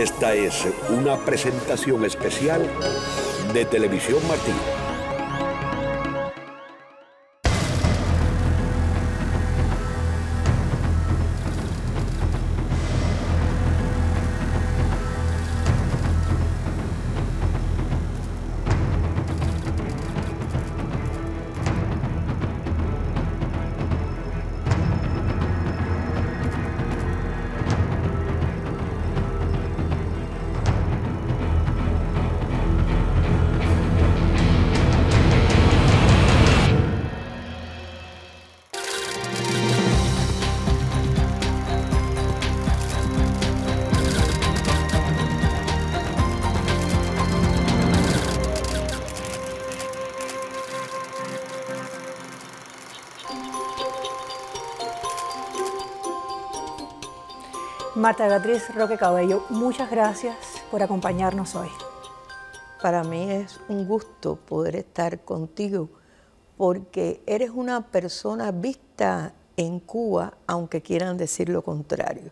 Esta es una presentación especial de Televisión Martín. Marta Beatriz Roque Cabello, muchas gracias por acompañarnos hoy. Para mí es un gusto poder estar contigo porque eres una persona vista en Cuba, aunque quieran decir lo contrario.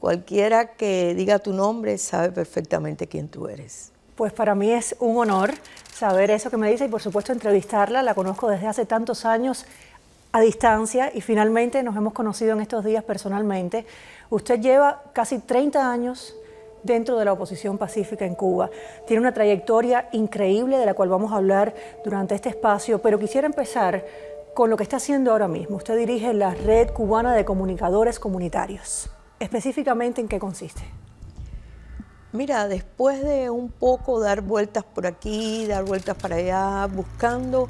Cualquiera que diga tu nombre sabe perfectamente quién tú eres. Pues para mí es un honor saber eso que me dice y por supuesto entrevistarla. La conozco desde hace tantos años a distancia y finalmente nos hemos conocido en estos días personalmente. Usted lleva casi 30 años dentro de la oposición pacífica en Cuba. Tiene una trayectoria increíble de la cual vamos a hablar durante este espacio, pero quisiera empezar con lo que está haciendo ahora mismo. Usted dirige la Red Cubana de Comunicadores Comunitarios. Específicamente, ¿en qué consiste? Mira, después de un poco dar vueltas por aquí, dar vueltas para allá, buscando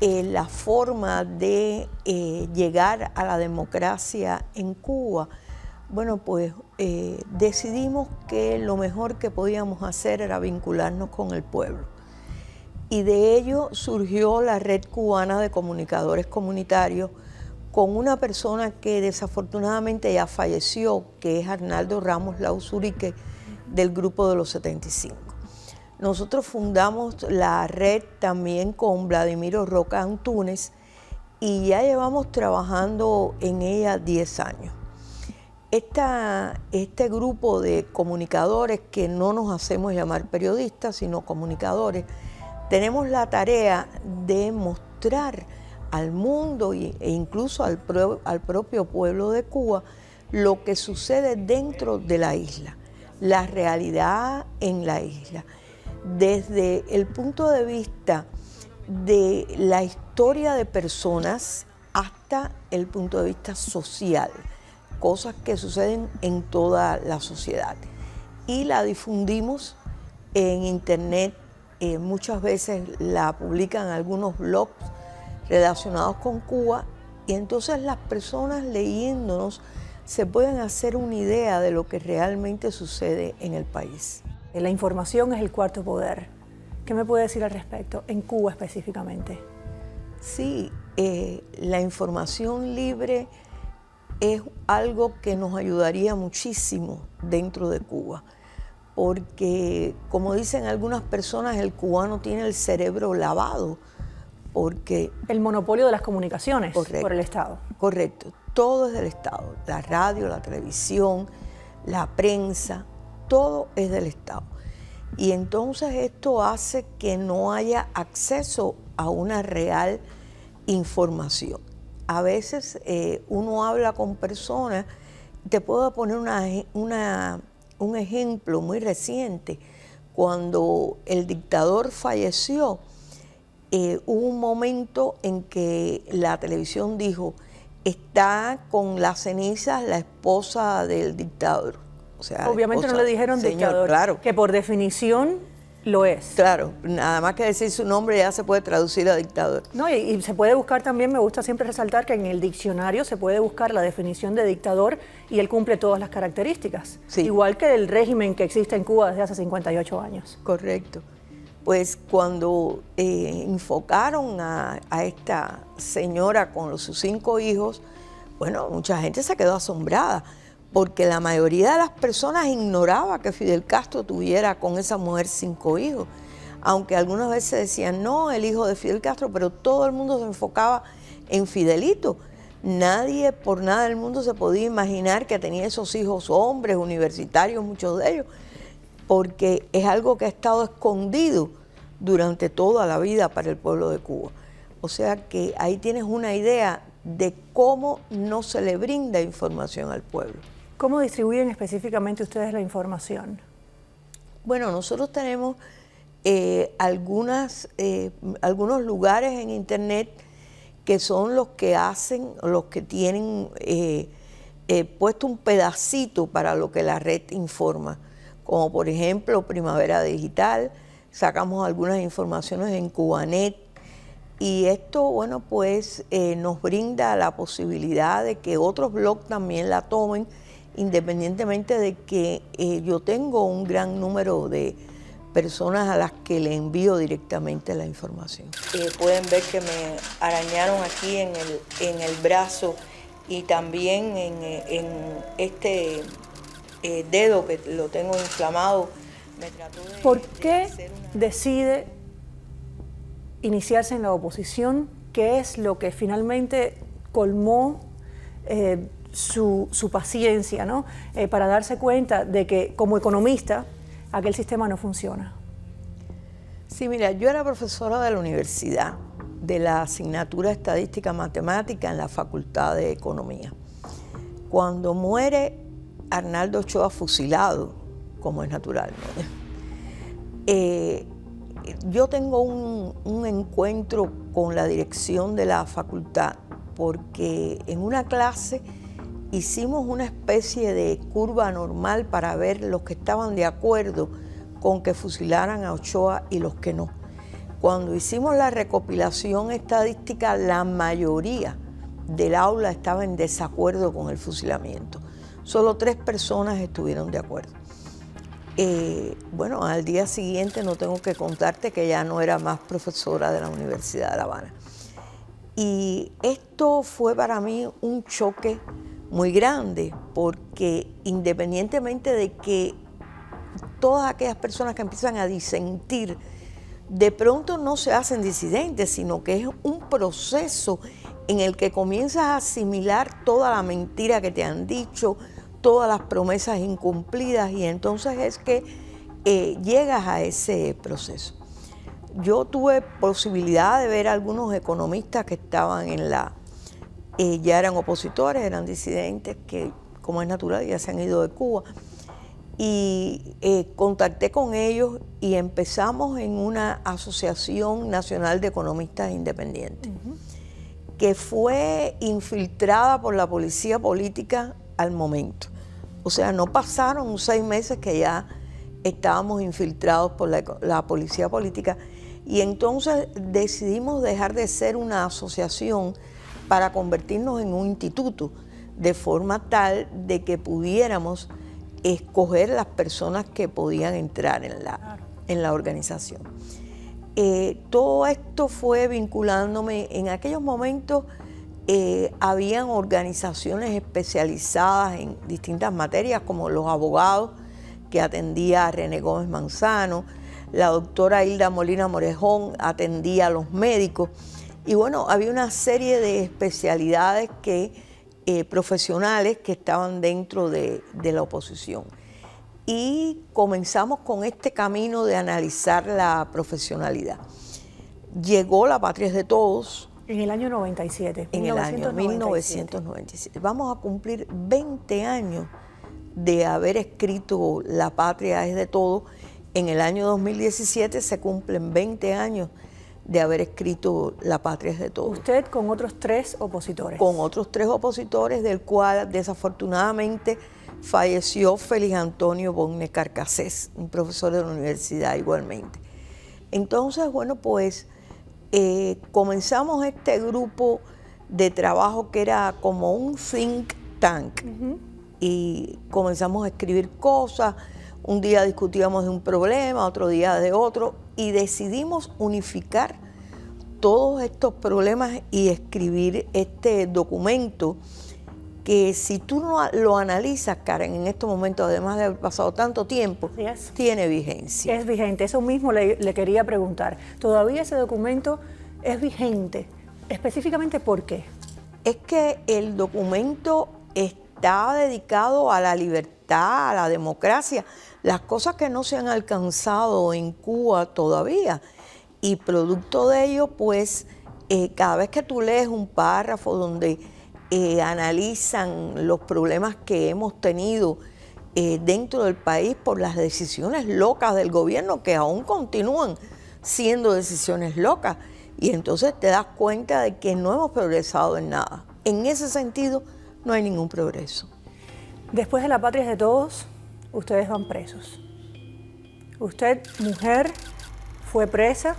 eh, la forma de eh, llegar a la democracia en Cuba, bueno, pues eh, decidimos que lo mejor que podíamos hacer era vincularnos con el pueblo. Y de ello surgió la Red Cubana de Comunicadores Comunitarios con una persona que desafortunadamente ya falleció, que es Arnaldo Ramos Lausurique del Grupo de los 75. Nosotros fundamos la red también con Vladimiro Roca Antunes y ya llevamos trabajando en ella 10 años. Este grupo de comunicadores que no nos hacemos llamar periodistas, sino comunicadores, tenemos la tarea de mostrar al mundo e incluso al, al propio pueblo de Cuba lo que sucede dentro de la isla, la realidad en la isla, desde el punto de vista de la historia de personas hasta el punto de vista social cosas que suceden en toda la sociedad. Y la difundimos en internet, eh, muchas veces la publican algunos blogs relacionados con Cuba y entonces las personas leyéndonos se pueden hacer una idea de lo que realmente sucede en el país. La información es el cuarto poder. ¿Qué me puede decir al respecto, en Cuba específicamente? Sí, eh, la información libre es algo que nos ayudaría muchísimo dentro de Cuba, porque como dicen algunas personas, el cubano tiene el cerebro lavado, porque... El monopolio de las comunicaciones por el Estado. Correcto, todo es del Estado, la radio, la televisión, la prensa, todo es del Estado. Y entonces esto hace que no haya acceso a una real información a veces eh, uno habla con personas, te puedo poner un ejemplo muy reciente. Cuando el dictador falleció, eh, hubo un momento en que la televisión dijo, está con las cenizas la esposa del dictador. O sea, Obviamente no le dijeron dictador, claro. que por definición lo es. Claro, nada más que decir su nombre ya se puede traducir a dictador. No, y, se puede buscar también, me gusta siempre resaltar que en el diccionario se puede buscar la definición de dictador y él cumple todas las características. Igual que el régimen que existe en Cuba desde hace 58 años. Correcto. Pues cuando eh, enfocaron a, a, esta señora con sus cinco hijos, bueno, mucha gente se quedó asombrada porque la mayoría de las personas ignoraba que Fidel Castro tuviera con esa mujer cinco hijos, aunque algunas veces decían, no, el hijo de Fidel Castro, pero todo el mundo se enfocaba en Fidelito. Nadie por nada del mundo se podía imaginar que tenía esos hijos hombres, universitarios, muchos de ellos. porque es algo que ha estado escondido durante toda la vida para el pueblo de Cuba. O sea que ahí tienes una idea de cómo no se le brinda información al pueblo. ¿Cómo distribuyen específicamente ustedes la información? Bueno, nosotros tenemos eh, eh, algunos lugares en Internet que son los que hacen, los que tienen eh, puesto un pedacito para lo que la red informa, como por ejemplo Primavera Digital, sacamos algunas informaciones en Cubanet, y esto, bueno, pues nos brinda la posibilidad de que otros blogs también la tomen, independientemente de que yo tengo un gran número de, personas a las que le envío directamente la información. Eh, pueden ver que me arañaron aquí en el, en el brazo y también en, en este eh, dedo que lo tengo inflamado. ¿Por qué decide iniciarse en la oposición? ¿Qué es lo que finalmente colmó eh, su, su, paciencia ¿no? para darse cuenta de que como economista aquel sistema no funciona. Sí, mira, yo era profesora de la universidad, de la asignatura Estadística Matemática en la Facultad de Economía. Cuando muere Arnaldo Ochoa fusilado, como es natural, eh, yo tengo un, un encuentro con la dirección de la facultad porque en una clase hicimos una especie de curva normal para ver los que estaban de acuerdo con que fusilaran a Ochoa y los que no. Cuando hicimos la recopilación estadística, la mayoría del aula estaba en desacuerdo con el fusilamiento. Solo tres personas estuvieron de acuerdo. Eh, bueno, al día siguiente no tengo que contarte que ya no era más profesora de la Universidad de La Habana. Y esto fue para mí un choque muy grande, porque independientemente de que todas aquellas personas que empiezan a disentir, de pronto no se hacen disidentes, sino que es un proceso en el que comienzas a asimilar toda la mentira que te han dicho, todas las promesas incumplidas, y entonces es que eh, llegas a ese proceso. Yo tuve posibilidad de ver a algunos economistas que estaban en la eh, ya eran opositores, eran disidentes que, como es natural, ya se han ido de Cuba. Y eh, contacté con ellos y empezamos en una asociación nacional de economistas independientes, que fue infiltrada por la policía política al momento. O sea, no pasaron seis meses que ya estábamos infiltrados por la, la policía política y entonces decidimos dejar de ser una asociación para convertirnos en un instituto, de forma tal de que pudiéramos escoger las personas que podían entrar en la, en la organización. Eh, todo esto fue vinculándome, en aquellos momentos eh, habían organizaciones especializadas en distintas materias, como los abogados, que atendía a René Gómez Manzano, la doctora Hilda Molina Morejón atendía a los médicos, y bueno, había una serie de especialidades que, eh, profesionales que estaban dentro de, la oposición. Y comenzamos con este camino de analizar la profesionalidad. Llegó La Patria es de Todos. En el año 97. En el año 1997. Vamos a cumplir 20 años de haber escrito La Patria es de Todos. En el año 2017 se cumplen 20 años de haber escrito La patria es de todos. ¿Usted con otros tres opositores? Con otros tres opositores, del cual desafortunadamente falleció Félix Antonio Bonne Carcasés, un profesor de la universidad igualmente. Entonces, bueno, pues eh, comenzamos este grupo de trabajo que era como un think tank y comenzamos a escribir cosas. Un día discutíamos de un problema, otro día de otro, y decidimos unificar todos estos problemas y escribir este documento que si tú no lo analizas, Karen, en estos momentos, además de haber pasado tanto tiempo, tiene vigencia. Es vigente, eso mismo le, le, quería preguntar. ¿Todavía ese documento es vigente? Específicamente, ¿por qué? Es que el documento está dedicado a la libertad, a la democracia, las cosas que no se han alcanzado en Cuba todavía. Y producto de ello, pues, eh, cada vez que tú lees un párrafo donde eh, analizan los problemas que hemos tenido eh, dentro del país por las decisiones locas del gobierno, que aún continúan siendo decisiones locas, y entonces te das cuenta de que no hemos progresado en nada. En ese sentido, no hay ningún progreso. Después de la patria de todos, ustedes van presos. Usted, mujer, fue presa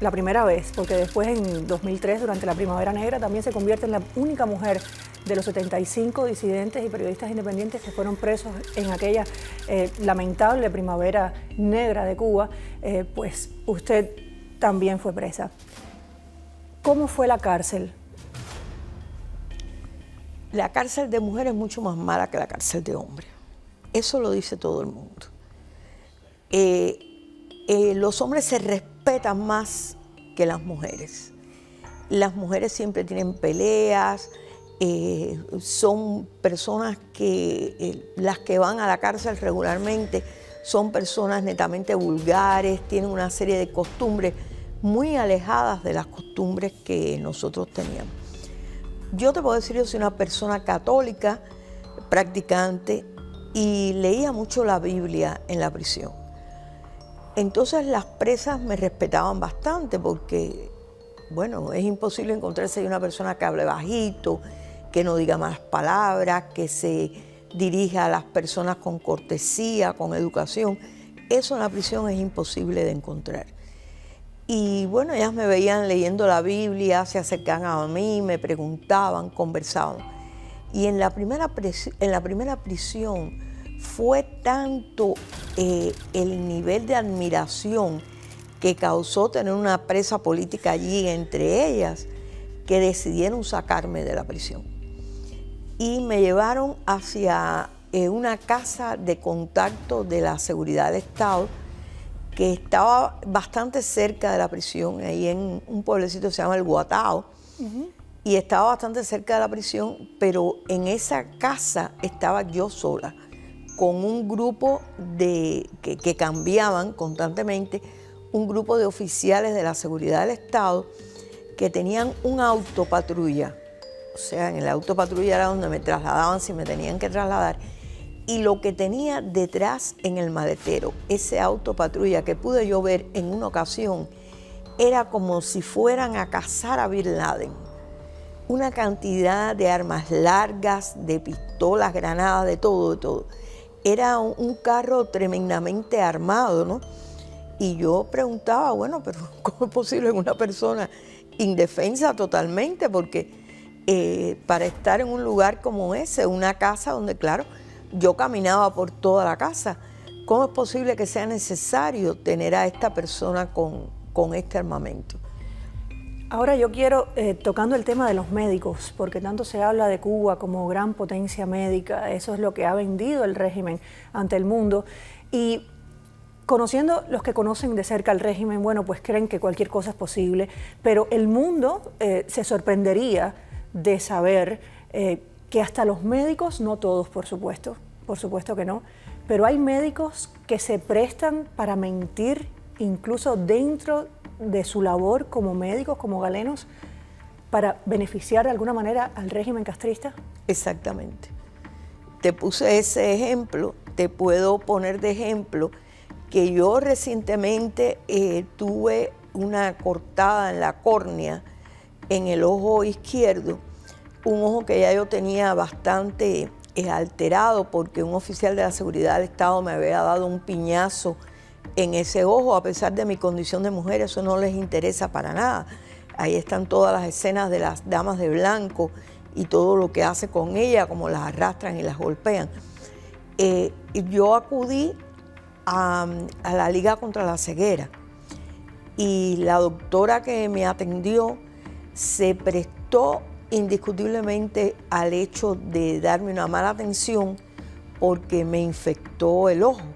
la primera vez, porque después en 2003, durante la Primavera Negra, también se convierte en la única mujer de los 75 disidentes y periodistas independientes que fueron presos en aquella eh, lamentable Primavera Negra de Cuba, eh, pues usted también fue presa. ¿Cómo fue la cárcel? La cárcel de mujeres es mucho más mala que la cárcel de hombres. Eso lo dice todo el mundo. Eh, eh, los hombres se respetan más que las mujeres. Las mujeres siempre tienen peleas, eh, son personas que las que van a la cárcel regularmente son personas netamente vulgares, tienen una serie de costumbres muy alejadas de las costumbres que nosotros teníamos. Yo te puedo decir, yo soy una persona católica, practicante, y leía mucho la Biblia en la prisión. Entonces las presas me respetaban bastante porque, bueno, es imposible encontrarse una persona que hable bajito, que no diga malas palabras, que se dirija a las personas con cortesía, con educación. Eso en la prisión es imposible de encontrar. Y bueno, ellas me veían leyendo la Biblia, se acercaban a mí, me preguntaban, conversaban. Y en la primera, prisión fue tanto eh, el nivel de admiración que causó tener una presa política allí entre ellas, que decidieron sacarme de la prisión. Y me llevaron hacia eh, una casa de contacto de la seguridad del Estado, que estaba bastante cerca de la prisión, ahí en un pueblecito que se llama El Guatao y estaba bastante cerca de la prisión, pero en esa casa estaba yo sola, con un grupo de, que, cambiaban constantemente, un grupo de oficiales de la seguridad del Estado que tenían un autopatrulla. O sea, en el autopatrulla era donde me trasladaban si me tenían que trasladar. Y lo que tenía detrás en el maletero, ese autopatrulla que pude yo ver en una ocasión, era como si fueran a cazar a Bin Laden una cantidad de armas largas, de pistolas, granadas, de todo, de todo. Era un, carro tremendamente armado, ¿no? Y yo preguntaba, bueno, pero ¿cómo es posible en una persona indefensa totalmente? Porque eh, para estar en un lugar como ese, una casa donde, claro, yo caminaba por toda la casa, ¿cómo es posible que sea necesario tener a esta persona con, con este armamento? Ahora yo quiero, eh, tocando el tema de los médicos, porque tanto se habla de Cuba como gran potencia médica, eso es lo que ha vendido el régimen ante el mundo, y conociendo los que conocen de cerca el régimen, bueno, pues creen que cualquier cosa es posible, pero el mundo eh, se sorprendería de saber eh, que hasta los médicos, no todos por supuesto, por supuesto que no, pero hay médicos que se prestan para mentir incluso dentro de su labor como médicos, como galenos, para beneficiar de alguna manera al régimen castrista? Exactamente. Te puse ese ejemplo, te puedo poner de ejemplo que yo recientemente eh, tuve una cortada en la córnea en el ojo izquierdo, un ojo que ya yo tenía bastante eh, alterado porque un oficial de la seguridad del Estado me había dado un piñazo en ese ojo, a pesar de mi condición de mujer, eso no les interesa para nada. Ahí están todas las escenas de las damas de blanco y todo lo que hace con ella, como las arrastran y las golpean. Eh, yo acudí a, a la Liga contra la Ceguera y la doctora que me atendió se prestó indiscutiblemente al hecho de darme una mala atención porque me infectó el ojo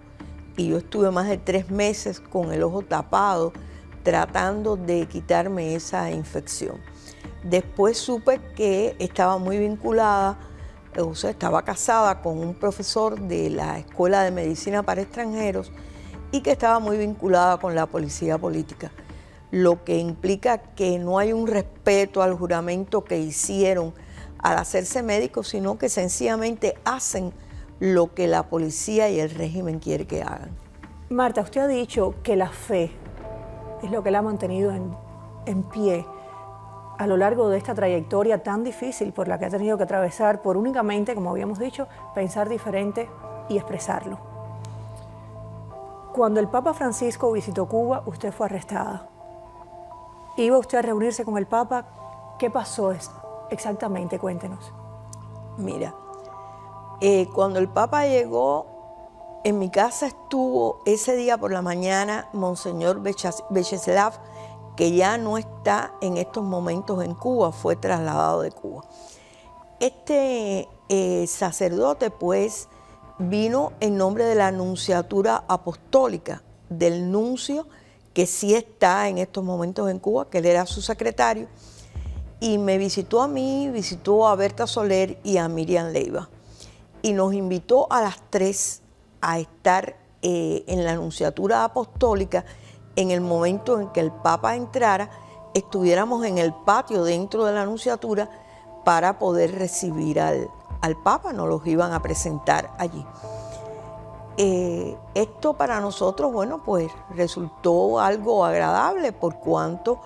y yo estuve más de tres meses con el ojo tapado tratando de quitarme esa infección. Después supe que estaba muy vinculada o sea, estaba casada con un profesor de la Escuela de Medicina para Extranjeros y que estaba muy vinculada con la policía política, lo que implica que no hay un respeto al juramento que hicieron al hacerse médicos, sino que sencillamente hacen lo que la policía y el régimen quiere que hagan. Marta, usted ha dicho que la fe es lo que la ha mantenido en, en pie a lo largo de esta trayectoria tan difícil por la que ha tenido que atravesar por únicamente, como habíamos dicho, pensar diferente y expresarlo. Cuando el Papa Francisco visitó Cuba, usted fue arrestada. ¿Iba usted a reunirse con el Papa? ¿Qué pasó exactamente? Cuéntenos. Mira, eh, cuando el Papa llegó, en mi casa estuvo ese día por la mañana Monseñor Becheslav, que ya no está en estos momentos en Cuba, fue trasladado de Cuba. Este eh, sacerdote, pues, vino en nombre de la Nunciatura Apostólica, del nuncio que sí está en estos momentos en Cuba, que él era su secretario, y me visitó a mí, visitó a Berta Soler y a Miriam Leiva. Y nos invitó a las tres a estar eh, en la Nunciatura Apostólica en el momento en que el Papa entrara, estuviéramos en el patio dentro de la Nunciatura para poder recibir al, al Papa, nos los iban a presentar allí. Eh, esto para nosotros, bueno, pues resultó algo agradable por cuanto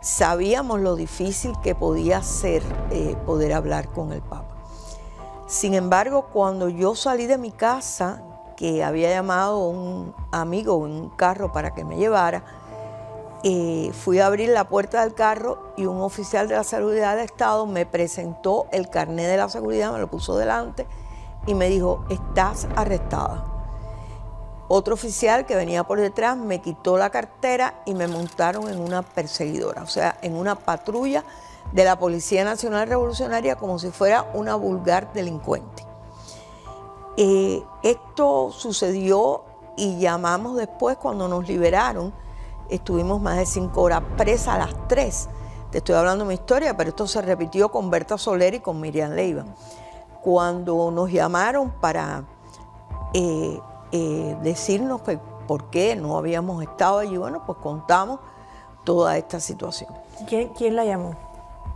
sabíamos lo difícil que podía ser eh, poder hablar con el Papa. Sin embargo, cuando yo salí de mi casa, que había llamado un amigo en un carro para que me llevara, eh, fui a abrir la puerta del carro y un oficial de la seguridad del Estado me presentó el carnet de la seguridad, me lo puso delante y me dijo, estás arrestada. Otro oficial que venía por detrás me quitó la cartera y me montaron en una perseguidora, o sea, en una patrulla de la Policía Nacional Revolucionaria como si fuera una vulgar delincuente. Eh, esto sucedió y llamamos después cuando nos liberaron estuvimos más de cinco horas presa a las tres. Te estoy hablando de mi historia, pero esto se repitió con Berta Soler y con Miriam Leiva. Cuando nos llamaron para eh, eh, decirnos por qué no habíamos estado allí, bueno, pues contamos toda esta situación. ¿Quién, la llamó?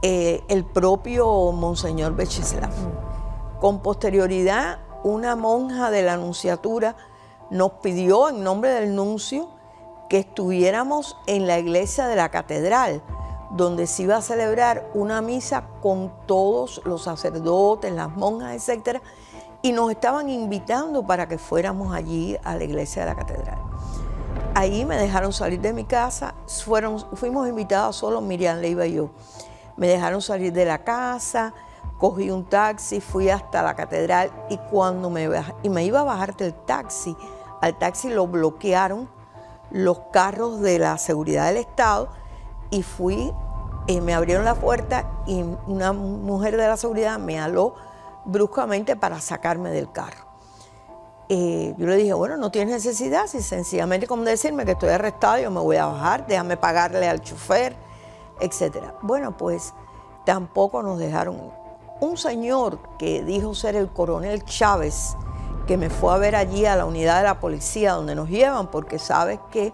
Eh, el propio Monseñor Bechislav. Con posterioridad, una monja de la Anunciatura nos pidió en nombre del nuncio que estuviéramos en la iglesia de la catedral, donde se iba a celebrar una misa con todos los sacerdotes, las monjas, etc. Y nos estaban invitando para que fuéramos allí a la iglesia de la catedral. Ahí me dejaron salir de mi casa, fuimos invitados solo Miriam Leiva y yo. Me dejaron salir de la casa, cogí un taxi, fui hasta la catedral y cuando me, iba a bajar del taxi, al taxi lo bloquearon los carros de la seguridad del Estado y fui, eh, me abrieron la puerta y una mujer de la seguridad me aló bruscamente para sacarme del carro. Eh, yo le dije, bueno, no tienes necesidad, si sencillamente como decirme que estoy arrestado, yo me voy a bajar, déjame pagarle al chofer, etc. Bueno, pues tampoco nos dejaron. Un señor que dijo ser el coronel Chávez, que me fue a ver allí a la unidad de la policía donde nos llevan, porque sabes que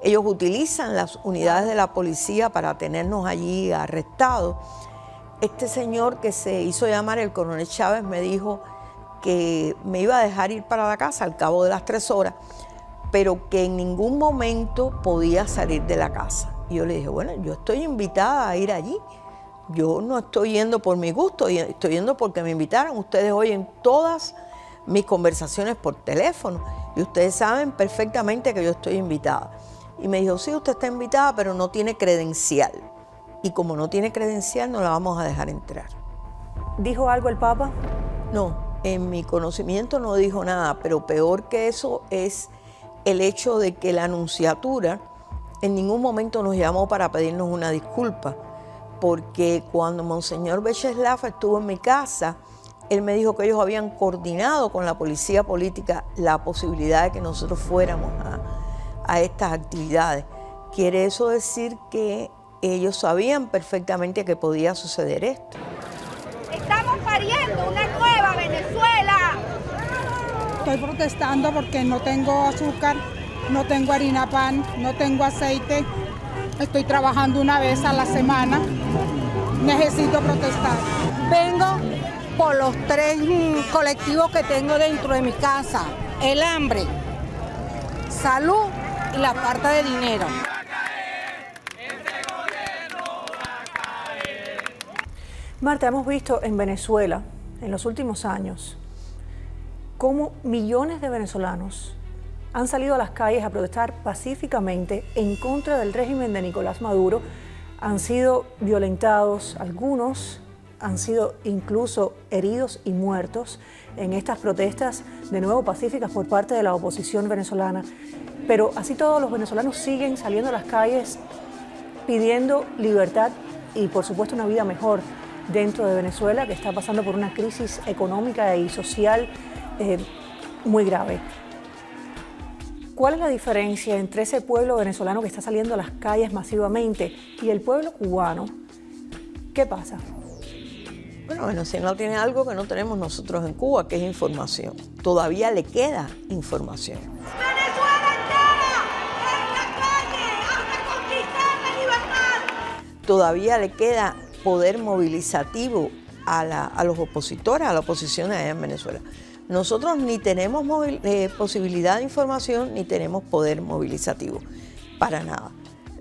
ellos utilizan las unidades de la policía para tenernos allí arrestados. Este señor que se hizo llamar el coronel Chávez me dijo que me iba a dejar ir para la casa al cabo de las tres horas, pero que en ningún momento podía salir de la casa. Y yo le dije, bueno, yo estoy invitada a ir allí. Yo no estoy yendo por mi gusto, estoy yendo porque me invitaron. Ustedes oyen todas mis conversaciones por teléfono y ustedes saben perfectamente que yo estoy invitada. Y me dijo, sí, usted está invitada, pero no tiene credencial. Y como no tiene credencial, no la vamos a dejar entrar. ¿Dijo algo el Papa? No, en mi conocimiento no dijo nada, pero peor que eso es el hecho de que la anunciatura en ningún momento nos llamó para pedirnos una disculpa, porque cuando Monseñor Becheslav estuvo en mi casa, él me dijo que ellos habían coordinado con la policía política la posibilidad de que nosotros fuéramos a, estas actividades. Quiere eso decir que ellos sabían perfectamente que podía suceder esto. Estamos pariendo una nueva estoy protestando porque no tengo azúcar, no tengo harina pan, no tengo aceite. Estoy trabajando una vez a la semana. Necesito protestar. Vengo por los tres mm, colectivos que tengo dentro de mi casa. El hambre, salud y la falta de dinero. Marta, hemos visto en Venezuela en los últimos años cómo millones de venezolanos han salido a las calles a protestar pacíficamente en contra del régimen de Nicolás Maduro. Han sido violentados, algunos han sido incluso heridos y muertos en estas protestas, de nuevo pacíficas por parte de la oposición venezolana. Pero así todos los venezolanos siguen saliendo a las calles pidiendo libertad y por supuesto una vida mejor dentro de Venezuela, que está pasando por una crisis económica y social eh, muy grave. ¿Cuál es la diferencia entre ese pueblo venezolano que está saliendo a las calles masivamente y el pueblo cubano? ¿Qué pasa? Bueno, Venezuela tiene algo que no tenemos nosotros en Cuba, que es información. Todavía le queda información. Venezuela entera en la calle hasta conquistar la libertad. Todavía le queda poder movilizativo a, los opositores, a la oposición allá en Venezuela. Nosotros ni tenemos eh, posibilidad de información ni tenemos poder movilizativo, para nada.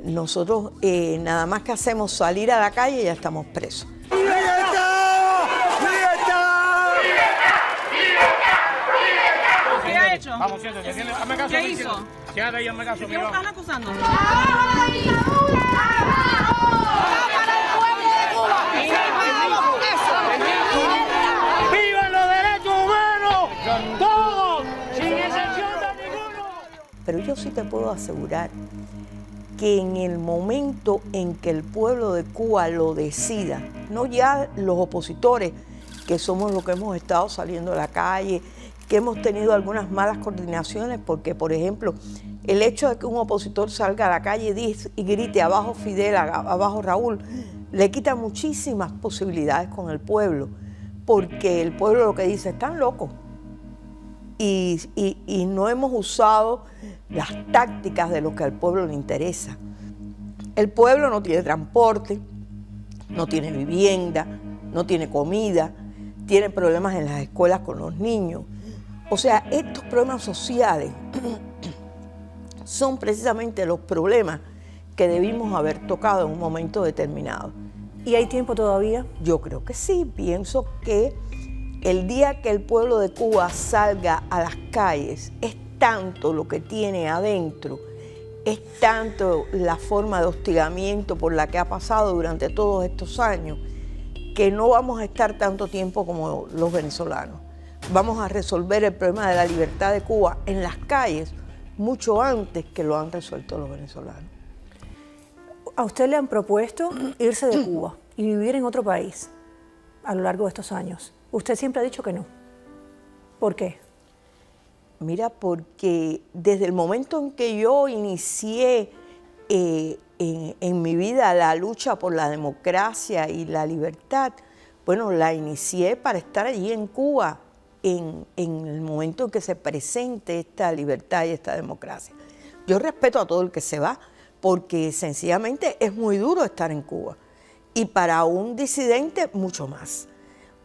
Nosotros eh, nada más que hacemos salir a la calle y ya estamos presos. ¡Libertad! ¡Libertad! ¿Qué ha hecho? Vamos, siéntate, siéntate, hazme caso. ¿Qué hizo? Siéntate ahí, hazme caso. ¿De qué están acusando? ¡Vivan Pero yo sí te puedo asegurar que en el momento en que el pueblo de Cuba lo decida, no ya los opositores, que somos los que hemos estado saliendo a la calle, que hemos tenido algunas malas coordinaciones, porque por ejemplo, el hecho de que un opositor salga a la calle y y grite abajo Fidel, abajo Raúl, le quita muchísimas posibilidades con el pueblo, porque el pueblo lo que dice, están locos, y, no hemos usado las tácticas de lo que al pueblo le interesa. El pueblo no tiene transporte, no tiene vivienda, no tiene comida, tiene problemas en las escuelas con los niños. O sea, estos problemas sociales son precisamente los problemas que debimos haber tocado en un momento determinado. ¿Y hay tiempo todavía? Yo creo que sí, pienso que el día que el pueblo de Cuba salga a las calles es tanto lo que tiene adentro, es tanto la forma de hostigamiento por la que ha pasado durante todos estos años, que no vamos a estar tanto tiempo como los venezolanos. Vamos a resolver el problema de la libertad de Cuba en las calles mucho antes que lo han resuelto los venezolanos. A usted le han propuesto irse de Cuba y vivir en otro país a lo largo de estos años. Usted siempre ha dicho que no. ¿Por qué? Mira, porque desde el momento en que yo inicié eh, en, mi vida la lucha por la democracia y la libertad, bueno, la inicié para estar allí en Cuba en, en el momento en que se presente esta libertad y esta democracia. Yo respeto a todo el que se va, porque sencillamente es muy duro estar en Cuba. Y para un disidente, mucho más.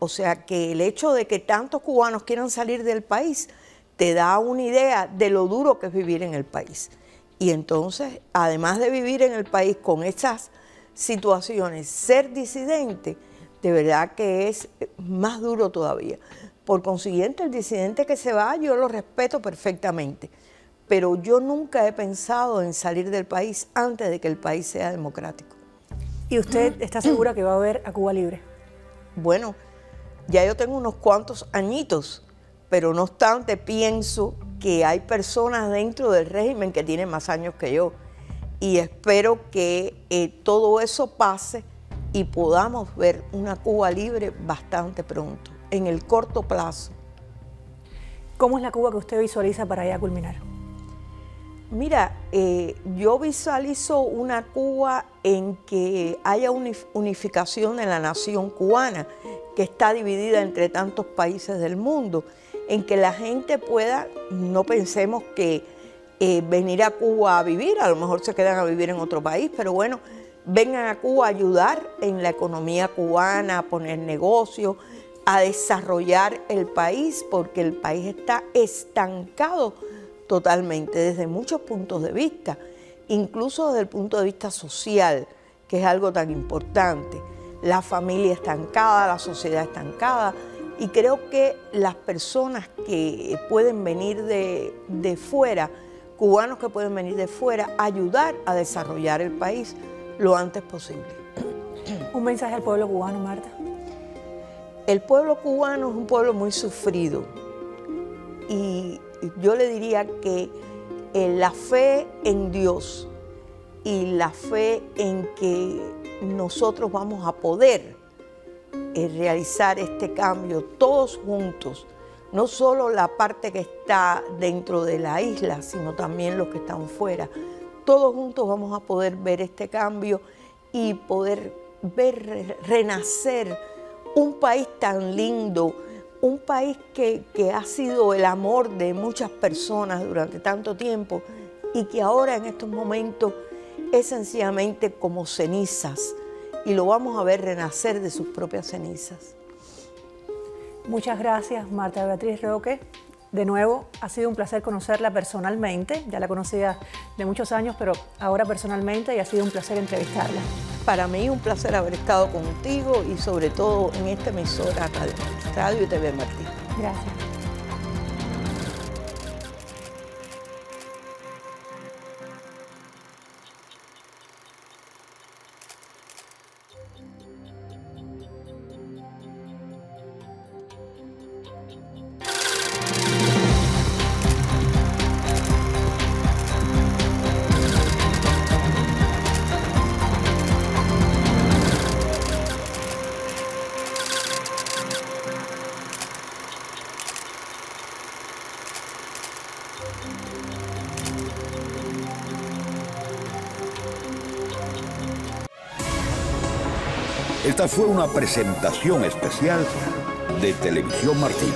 O sea que el hecho de que tantos cubanos quieran salir del país te da una idea de lo duro que es vivir en el país. Y entonces, además de vivir en el país con esas situaciones, ser disidente, de verdad que es más duro todavía. Por consiguiente, el disidente que se va, yo lo respeto perfectamente. Pero yo nunca he pensado en salir del país antes de que el país sea democrático. ¿Y usted está segura que va a ver a Cuba libre? Bueno, ya yo tengo unos cuantos añitos, pero no obstante pienso que hay personas dentro del régimen que tienen más años que yo y espero que eh, todo eso pase y podamos ver una Cuba libre bastante pronto, en el corto plazo. ¿Cómo es la Cuba que usted visualiza para allá culminar? Mira, eh, yo visualizo una Cuba en que haya unif- unificación de la nación cubana, que está dividida entre tantos países del mundo, en que la gente pueda, no pensemos que eh, venir a Cuba a vivir, a lo mejor se quedan a vivir en otro país, pero bueno, vengan a Cuba a ayudar en la economía cubana, a poner negocios, a desarrollar el país, porque el país está estancado totalmente desde muchos puntos de vista, incluso desde el punto de vista social, que es algo tan importante. La familia estancada, la sociedad estancada, y creo que las personas que pueden venir de, de fuera, cubanos que pueden venir de fuera, ayudar a desarrollar el país lo antes posible. Un mensaje al pueblo cubano, Marta. El pueblo cubano es un pueblo muy sufrido y yo le diría que eh, la fe en Dios y la fe en que nosotros vamos a poder eh, realizar este cambio todos juntos, no solo la parte que está dentro de la isla, sino también los que están fuera. Todos juntos vamos a poder ver este cambio y poder ver renacer un país tan lindo, un país que, que, ha sido el amor de muchas personas durante tanto tiempo y que ahora en estos momentos es sencillamente como cenizas y lo vamos a ver renacer de sus propias cenizas. Muchas gracias, Marta Beatriz Roque. De nuevo, ha sido un placer conocerla personalmente. Ya la conocía de muchos años, pero ahora personalmente y ha sido un placer entrevistarla. Para mí un placer haber estado contigo y sobre todo en esta emisora Radio, Radio y TV Martín. Gracias. Esta fue una presentación especial de Televisión Martín.